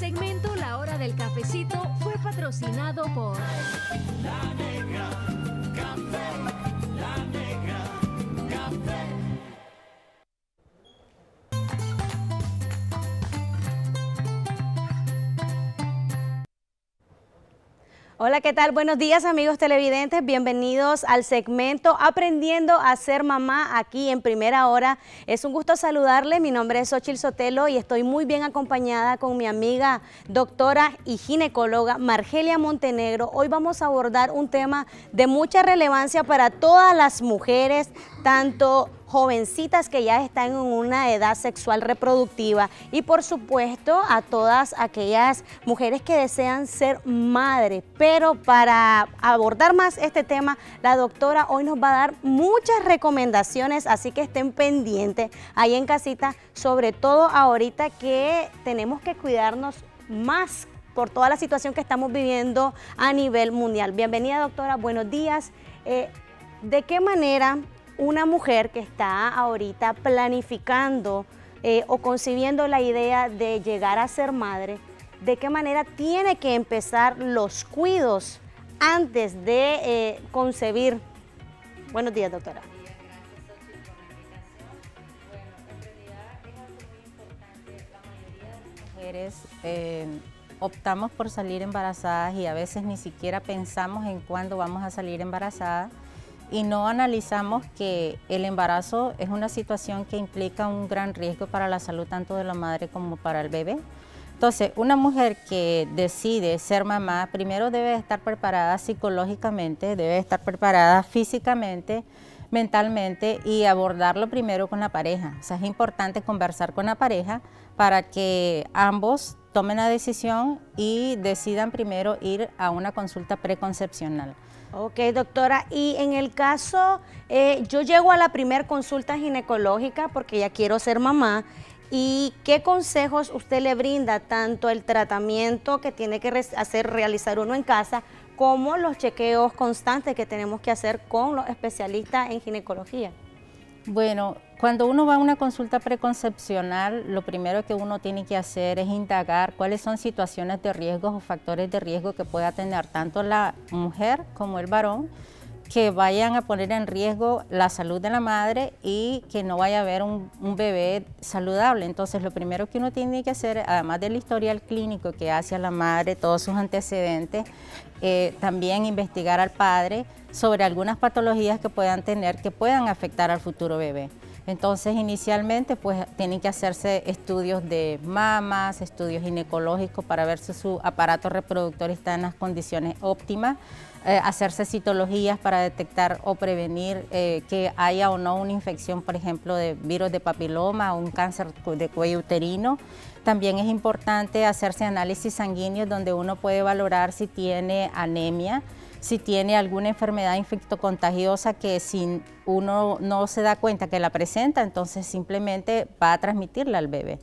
segmento La Hora del Cafecito fue patrocinado por... La Negra Café, Hola, ¿qué tal? Buenos días amigos televidentes, bienvenidos al segmento Aprendiendo a ser mamá aquí en Primera Hora. Es un gusto saludarle, mi nombre es Xochil Sotelo y estoy muy bien acompañada con mi amiga doctora y ginecóloga Margelia Montenegro. Hoy vamos a abordar un tema de mucha relevancia para todas las mujeres, tanto jovencitas que ya están en una edad sexual reproductiva y por supuesto a todas aquellas mujeres que desean ser madre. Pero para abordar más este tema, la doctora hoy nos va a dar muchas recomendaciones, así que estén pendientes ahí en casita, sobre todo ahorita que tenemos que cuidarnos más por toda la situación que estamos viviendo a nivel mundial. Bienvenida doctora, buenos días. Eh, ¿De qué manera una mujer que está ahorita planificando eh, o concibiendo la idea de llegar a ser madre, de qué manera tiene que empezar los cuidos antes de eh, concebir. Buenos días, doctora. mujeres eh, optamos por salir embarazadas y a veces ni siquiera pensamos en cuándo vamos a salir embarazadas y no analizamos que el embarazo es una situación que implica un gran riesgo para la salud tanto de la madre como para el bebé. Entonces, una mujer que decide ser mamá, primero debe estar preparada psicológicamente, debe estar preparada físicamente, mentalmente y abordarlo primero con la pareja. O sea, es importante conversar con la pareja para que ambos tomen la decisión y decidan primero ir a una consulta preconcepcional. Ok, doctora. Y en el caso, eh, yo llego a la primera consulta ginecológica porque ya quiero ser mamá. ¿Y qué consejos usted le brinda, tanto el tratamiento que tiene que hacer, realizar uno en casa, como los chequeos constantes que tenemos que hacer con los especialistas en ginecología? Bueno, cuando uno va a una consulta preconcepcional, lo primero que uno tiene que hacer es indagar cuáles son situaciones de riesgo o factores de riesgo que pueda tener tanto la mujer como el varón que vayan a poner en riesgo la salud de la madre y que no vaya a haber un, bebé saludable. Entonces, lo primero que uno tiene que hacer, además del historial clínico que hace a la madre, todos sus antecedentes, eh, también investigar al padre sobre algunas patologías que puedan tener que puedan afectar al futuro bebé. Entonces, inicialmente, pues tienen que hacerse estudios de mamas, estudios ginecológicos para ver si su aparato reproductor está en las condiciones óptimas, eh, hacerse citologías para detectar o prevenir eh, que haya o no una infección, por ejemplo, de virus de papiloma o un cáncer de cuello uterino. También es importante hacerse análisis sanguíneos donde uno puede valorar si tiene anemia, si tiene alguna enfermedad infectocontagiosa que si uno no se da cuenta que la presenta, entonces simplemente va a transmitirla al bebé.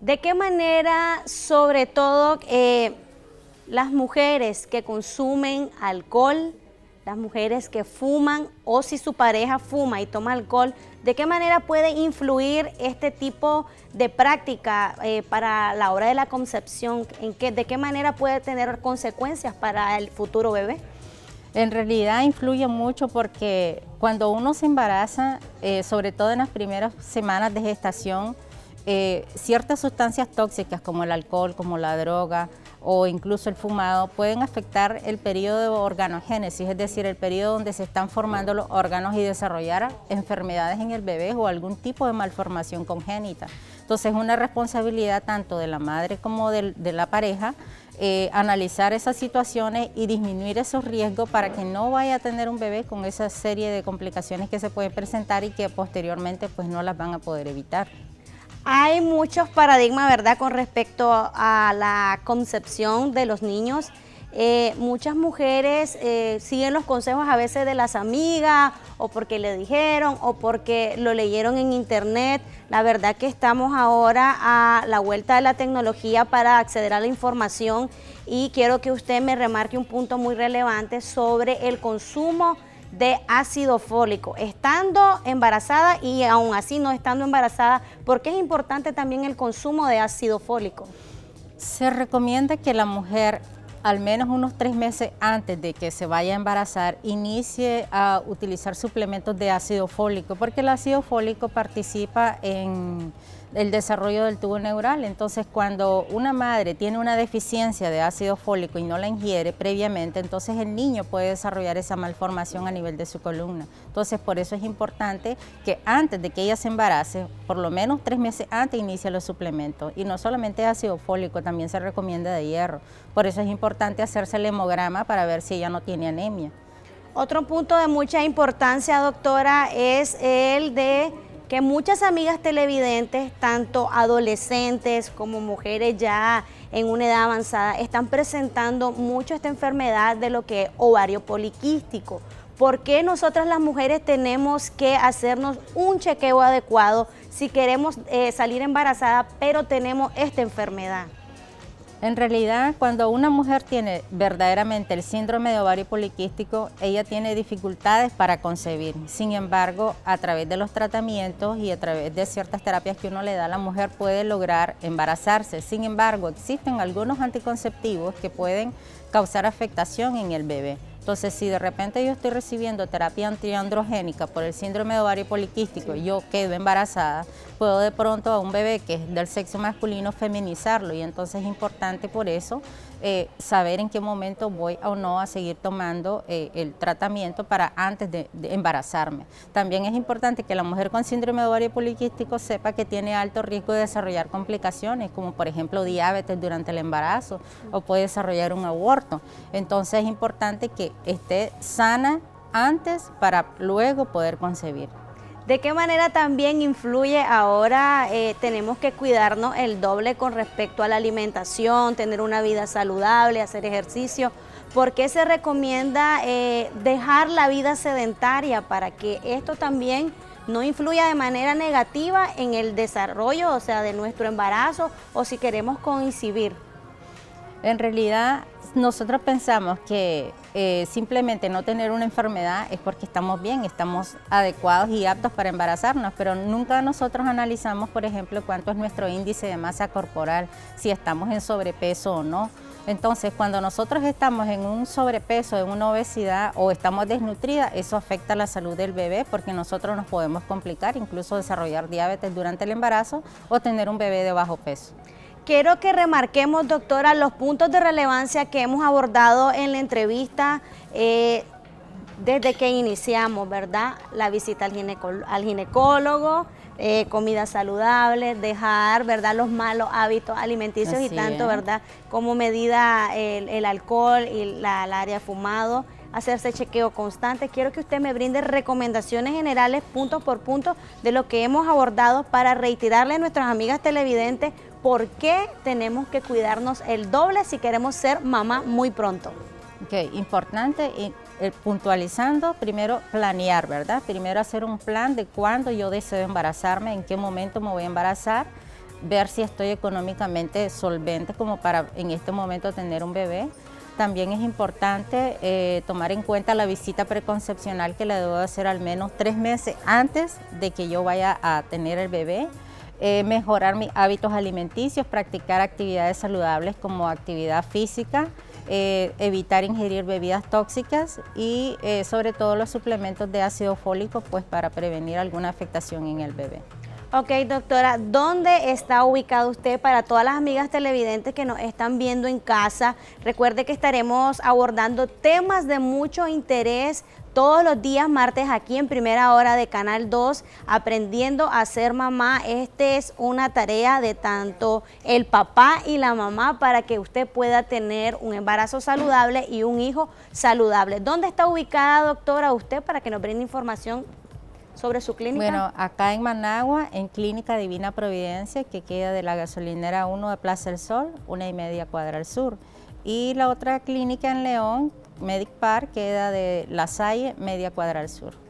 ¿De qué manera, sobre todo, eh, las mujeres que consumen alcohol, las mujeres que fuman o si su pareja fuma y toma alcohol, ¿de qué manera puede influir este tipo de práctica eh, para la hora de la concepción? ¿En qué, ¿De qué manera puede tener consecuencias para el futuro bebé? En realidad influye mucho porque cuando uno se embaraza, eh, sobre todo en las primeras semanas de gestación, eh, ciertas sustancias tóxicas como el alcohol, como la droga o incluso el fumado pueden afectar el periodo de organogénesis, es decir, el periodo donde se están formando los órganos y desarrollar enfermedades en el bebé o algún tipo de malformación congénita. Entonces es una responsabilidad tanto de la madre como de la pareja eh, analizar esas situaciones y disminuir esos riesgos para que no vaya a tener un bebé con esa serie de complicaciones que se pueden presentar y que posteriormente pues no las van a poder evitar. Hay muchos paradigmas, ¿verdad?, con respecto a la concepción de los niños eh, muchas mujeres eh, siguen los consejos a veces de las amigas o porque le dijeron o porque lo leyeron en internet. La verdad que estamos ahora a la vuelta de la tecnología para acceder a la información y quiero que usted me remarque un punto muy relevante sobre el consumo de ácido fólico, estando embarazada y aún así no estando embarazada, porque es importante también el consumo de ácido fólico. Se recomienda que la mujer al menos unos tres meses antes de que se vaya a embarazar, inicie a utilizar suplementos de ácido fólico, porque el ácido fólico participa en el desarrollo del tubo neural. Entonces, cuando una madre tiene una deficiencia de ácido fólico y no la ingiere previamente, entonces el niño puede desarrollar esa malformación a nivel de su columna. Entonces, por eso es importante que antes de que ella se embarace, por lo menos tres meses antes, inicie los suplementos. Y no solamente ácido fólico, también se recomienda de hierro. Por eso es importante hacerse el hemograma para ver si ella no tiene anemia. Otro punto de mucha importancia, doctora, es el de que muchas amigas televidentes, tanto adolescentes como mujeres ya en una edad avanzada, están presentando mucho esta enfermedad de lo que es ovario poliquístico. ¿Por qué nosotras las mujeres tenemos que hacernos un chequeo adecuado si queremos eh, salir embarazada, pero tenemos esta enfermedad? En realidad, cuando una mujer tiene verdaderamente el síndrome de ovario poliquístico, ella tiene dificultades para concebir. Sin embargo, a través de los tratamientos y a través de ciertas terapias que uno le da, la mujer puede lograr embarazarse. Sin embargo, existen algunos anticonceptivos que pueden causar afectación en el bebé. Entonces, si de repente yo estoy recibiendo terapia antiandrogénica por el síndrome de ovario poliquístico y yo quedo embarazada, puedo de pronto a un bebé que es del sexo masculino feminizarlo. Y entonces es importante por eso eh, saber en qué momento voy o no a seguir tomando eh, el tratamiento para antes de, embarazarme. También es importante que la mujer con síndrome de ovario poliquístico sepa que tiene alto riesgo de desarrollar complicaciones, como por ejemplo diabetes durante el embarazo o puede desarrollar un aborto. Entonces es importante que esté sana antes para luego poder concebir. ¿De qué manera también influye ahora? Eh, tenemos que cuidarnos el doble con respecto a la alimentación, tener una vida saludable, hacer ejercicio. ¿Por qué se recomienda eh, dejar la vida sedentaria para que esto también no influya de manera negativa en el desarrollo, o sea, de nuestro embarazo o si queremos coincidir? En realidad, nosotros pensamos que eh, simplemente no tener una enfermedad es porque estamos bien, estamos adecuados y aptos para embarazarnos, pero nunca nosotros analizamos, por ejemplo, cuánto es nuestro índice de masa corporal, si estamos en sobrepeso o no. Entonces, cuando nosotros estamos en un sobrepeso, en una obesidad o estamos desnutridas, eso afecta la salud del bebé porque nosotros nos podemos complicar, incluso desarrollar diabetes durante el embarazo o tener un bebé de bajo peso. Quiero que remarquemos, doctora, los puntos de relevancia que hemos abordado en la entrevista eh, desde que iniciamos, ¿verdad? La visita al, ginecólogo, eh, comida saludable, dejar, ¿verdad? Los malos hábitos alimenticios y tanto, ¿verdad? Como medida el, alcohol y la, el área fumado hacerse chequeo constante. Quiero que usted me brinde recomendaciones generales, punto por punto, de lo que hemos abordado para reiterarle a nuestras amigas televidentes por qué tenemos que cuidarnos el doble si queremos ser mamá muy pronto. Ok, importante y eh, puntualizando, primero planear, ¿verdad? Primero hacer un plan de cuándo yo deseo embarazarme, en qué momento me voy a embarazar, ver si estoy económicamente solvente como para en este momento tener un bebé. También es importante eh, tomar en cuenta la visita preconcepcional que le debo hacer al menos tres meses antes de que yo vaya a tener el bebé. Eh, mejorar mis hábitos alimenticios, practicar actividades saludables como actividad física, eh, evitar ingerir bebidas tóxicas y sobre todo los suplementos de ácido fólico pues para prevenir alguna afectación en el bebé. Ok, doctora, ¿dónde está ubicado usted para todas las amigas televidentes que nos están viendo en casa? Recuerde que estaremos abordando temas de mucho interés todos los días martes aquí en primera hora de Canal 2, aprendiendo a ser mamá. Este es una tarea de tanto el papá y la mamá para que usted pueda tener un embarazo saludable y un hijo saludable. ¿Dónde está ubicada, doctora, usted para que nos brinde información sobre su clínica? Bueno, acá en Managua, en Clínica Divina Providencia, que queda de la gasolinera 1 de Plaza del Sol, una y media cuadra al sur. Y la otra clínica en León, Medic Park, queda de La Salle, media cuadra al sur.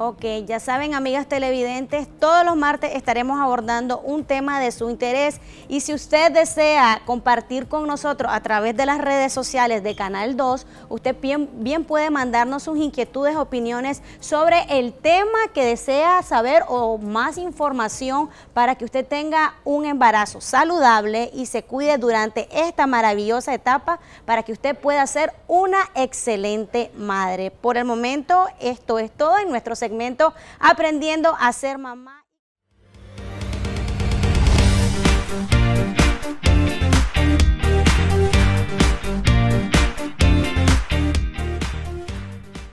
Ok, ya saben amigas televidentes, todos los martes estaremos abordando un tema de su interés y si usted desea compartir con nosotros a través de las redes sociales de Canal 2, usted bien, puede mandarnos sus inquietudes, opiniones sobre el tema que desea saber o más información para que usted tenga un embarazo saludable y se cuide durante esta maravillosa etapa para que usted pueda ser una excelente madre. Por el momento, esto es todo en nuestro segmento Aprendiendo a ser mamá.